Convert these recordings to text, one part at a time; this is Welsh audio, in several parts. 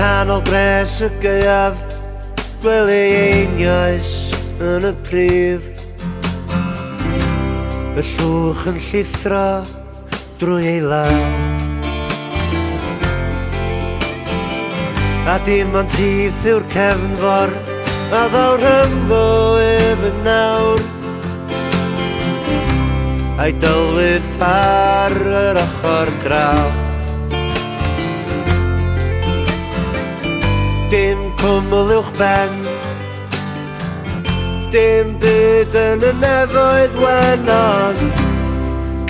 nghanol bres y gyaf Gwely einioes yn y prif Y llwch yn llithro drwy ei law A dim ond rhydd yw'r cefnfor A ddawr hymddo ef yn nawr A'i dylwydd ar yr ochr draw Dim cwmwl uwch ben Dim byd yn y nefoedd wen ond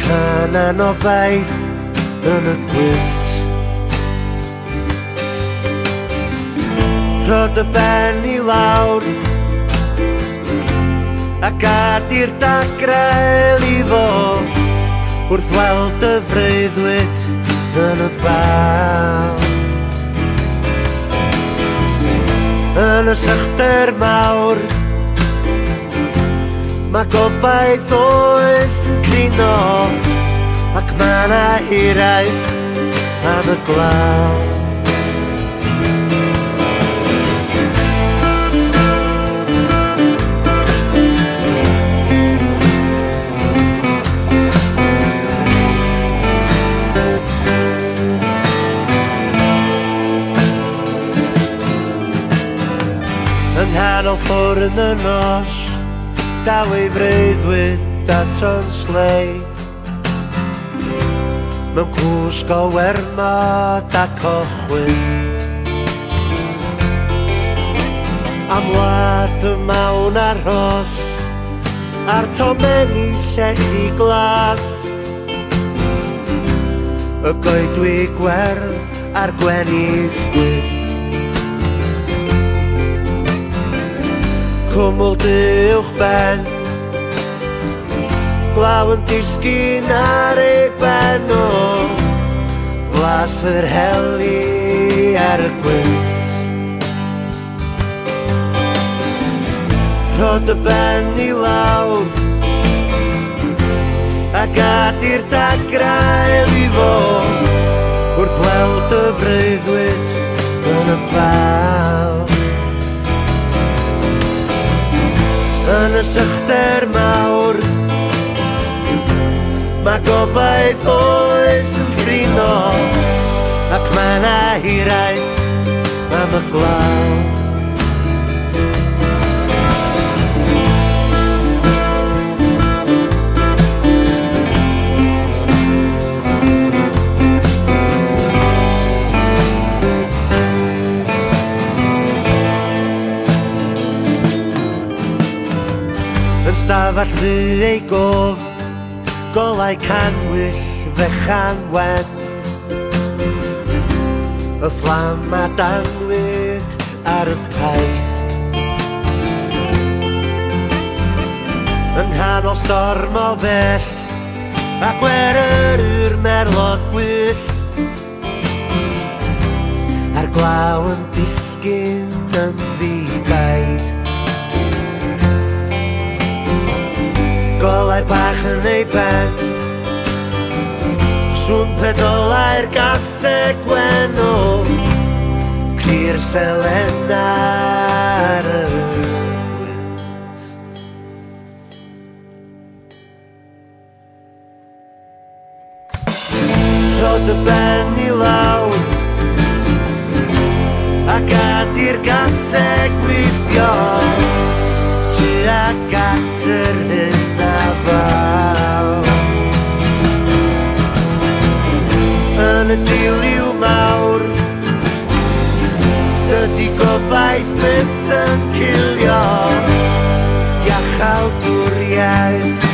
Canan o beith yn y gwynt Rod y ben i lawr A gad i'r dagrael i fo Wrth weld y freuddwyd yn y bar y sychder mawr Mae gobaith oes yn crino Ac mae na hiraeth am y glaw nghanol ffwrdd yn y nos Daw ei freuddwyd tron slei Mewn cwsg o werma da cochwyn Am wlad y mawn ar hos A'r tomeni llechi glas Y goedwi gwerth a'r gwenith gwyth cwmwl dywch ben Glaw yn disgyn ar ei ben o Glas yr heli ar er y gwynt Rod y ben i lawr A gad i'r dagrael i fod Wrth weld y freuddwyd yn y bar yn y sychder mawr Mae gobaith oes yn grino Ac mae na hiraeth am y glaw Stafell ddu ei gof Golau canwyll fechan wen Y fflam a danwyd ar y paith Yng nghanol storm o fellt A gwer yr yr merlod gwyllt A'r glaw yn disgyn yn ddigaid golau bach yn ei ben Swn pedolau'r gasau gwenol Clir selen ar y wynt Rod y ben i lawr A gad i'r gasau gwibio tuag at yr hyn a fal Yn y diliw mawr Dydy gobaith byth yn cilio Iachal bwriaeth